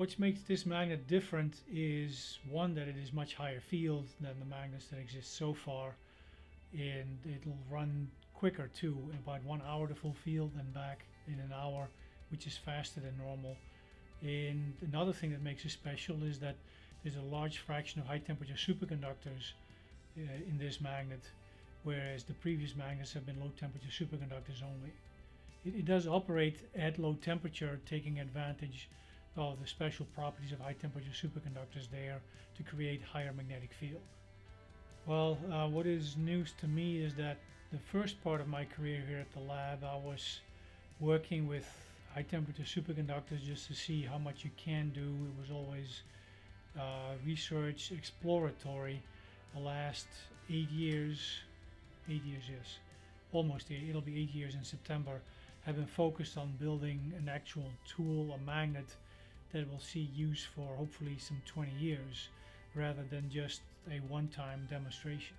What makes this magnet different is one that it is much higher field than the magnets that exist so far and it'll run quicker too about one hour to full field and back in an hour which is faster than normal. And another thing that makes it special is that there's a large fraction of high temperature superconductors uh, in this magnet whereas the previous magnets have been low temperature superconductors only. It, it does operate at low temperature taking advantage of the special properties of high temperature superconductors there to create higher magnetic field. Well, uh, what is news to me is that the first part of my career here at the lab, I was working with high temperature superconductors just to see how much you can do. It was always uh, research exploratory. The last eight years, eight years, yes, almost eight, it'll be eight years in September, have been focused on building an actual tool, a magnet that will see use for hopefully some 20 years rather than just a one-time demonstration.